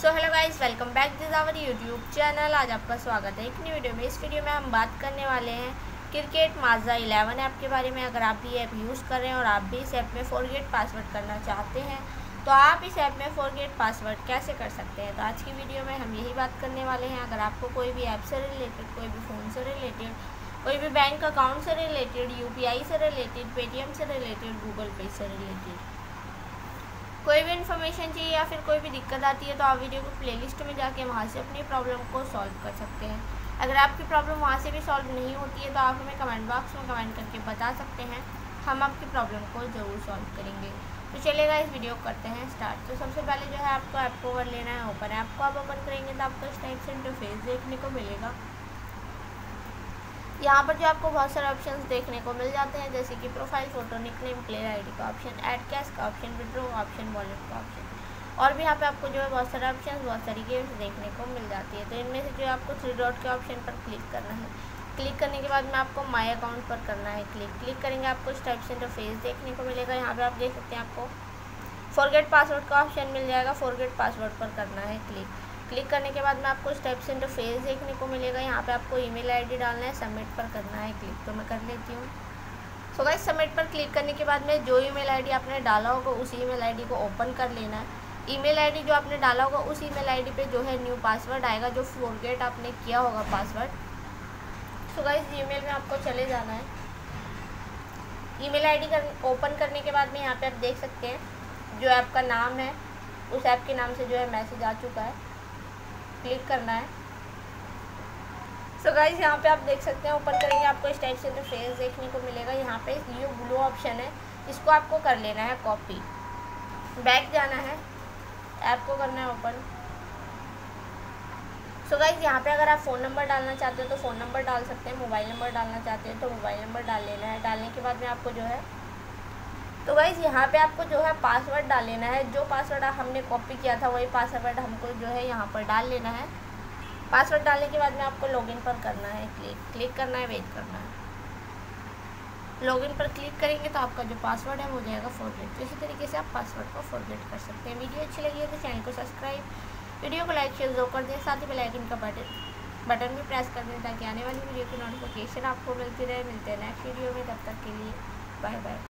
So hello guys welcome back this our YouTube channel आज आपका स्वागत है। एक नई वीडियो में। इस वीडियो में हम बात करने वाले हैं क्रिकेट माजा इलेवन ऐप के बारे में। अगर आप भी ऐप यूज़ कर रहे हैं और आप भी इस ऐप में फॉरगेट पासवर्ड करना चाहते हैं तो आप इस ऐप में फॉरगेट पासवर्ड कैसे कर सकते हैं? तो आज की वीडियो में हम यही बात करने वाले हैं। अगर आपको कोई भी ऐप से रिलेटेड कोई भी फ़ोन से रिलेटेड कोई भी बैंक अकाउंट से रिलेटेड यूपीआई से रिलेटेड पेटीएम से रिलेटेड गूगल पे से रिलेटेड कोई भी इन्फॉर्मेशन चाहिए या फिर कोई भी दिक्कत आती है तो आप वीडियो को प्लेलिस्ट में जाके वहाँ से अपनी प्रॉब्लम को सॉल्व कर सकते हैं। अगर आपकी प्रॉब्लम वहाँ से भी सॉल्व नहीं होती है तो आप हमें कमेंट बॉक्स में कमेंट करके बता सकते हैं। हम आपकी प्रॉब्लम को ज़रूर सॉल्व करेंगे। तो चलेगा इस वीडियो को करते हैं स्टार्ट तो सबसे पहले जो है, आपको ऐप को ओवर लेना है। ओपन ऐप को आप ओपन करेंगे तो आपको इस टाइप से इंटरफेस देखने को मिलेगा। यहाँ पर जो आपको बहुत सारे ऑप्शन देखने को मिल जाते हैं, जैसे कि profile photo nickname player ID का ऑप्शन एड कैश का ऑप्शन विड्रो ऑप्शन वॉलेट का ऑप्शन और भी यहाँ पे आपको जो है बहुत सारे ऑप्शन बहुत सारी गेम्स देखने को मिल जाती है. तो इनमें से जो आपको थ्री डॉट के ऑप्शन पर क्लिक करना है. क्लिक करने के बाद में आपको माई अकाउंट पर करना है क्लिक क्लिक करेंगे आपको इस टाइप से इंटरफेस देखने को मिलेगा. यहाँ पर आप देख सकते हैं आपको फॉरगेट पासवर्ड का ऑप्शन मिल जाएगा. फॉरगेट पासवर्ड पर करना है क्लिक क्लिक करने के बाद में आपको स्टेप्स इंटरफेस देखने को मिलेगा। यहाँ पे आपको ईमेल आईडी डालना है सबमिट पर करना है क्लिक तो मैं कर लेती हूँ। सो गाइस सबमिट पर क्लिक करने के बाद में जो ईमेल आईडी आपने डाला होगा, उस ईमेल आईडी को ओपन कर लेना है। ईमेल आईडी जो आपने डाला होगा, उस ईमेल आईडी पे जो है न्यू पासवर्ड आएगा, जो फॉरगेट आपने किया होगा पासवर्ड सो गाइस ईमेल में आपको चले जाना है। ईमेल आईडी कर ओपन करने के बाद में यहाँ पे आप देख सकते हैं, जो ऐप का नाम है, उस ऐप के नाम से जो है मैसेज आ चुका है। क्लिक करना है। सो गाइज़ यहाँ पे आप देख सकते हैं ओपन करेंगे आपको इस टाइप से फेस देखने को मिलेगा। यहाँ पे यू ब्लू ऑप्शन है, इसको आपको कर लेना है कॉपी बैक जाना है ऐप को करना है ओपन सो गाइज़ यहाँ पे अगर आप फ़ोन नंबर डालना चाहते हो तो फ़ोन नंबर डाल सकते हैं मोबाइल नंबर डालना चाहते हैं तो मोबाइल नंबर डाल लेना है। डालने के बाद में आपको जो है तो वाइज यहाँ पे आपको जो है पासवर्ड डाल लेना है। जो पासवर्ड हमने कॉपी किया था, वही पासवर्ड हमको जो है यहाँ पर डाल लेना है। पासवर्ड डालने के बाद में आपको लॉगिन पर करना है। क्लिक क्लिक करना है वेट करना है। लॉगिन पर क्लिक करेंगे तो आपका जो पासवर्ड है, वो जाएगा फॉरगेट तो इसी तरीके से आप पासवर्ड को फॉरगेट कर सकते हैं। वीडियो अच्छी लगी है तो चैनल को सब्सक्राइब वीडियो को लाइक शेयर ज़रूर कर दें। साथ ही बेलाइकन का बटन बटन भी प्रेस कर दें ताकि आने वाली वीडियो की नोटिफिकेशन आपको मिलती रहे। मिलते हैं नेक्स्ट वीडियो में। तब तक के लिए बाय बाय